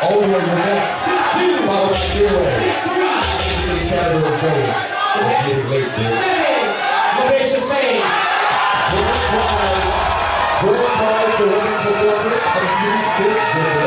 All the. Six, two. Bottom zero. Corona, Corona, Corona, Corona,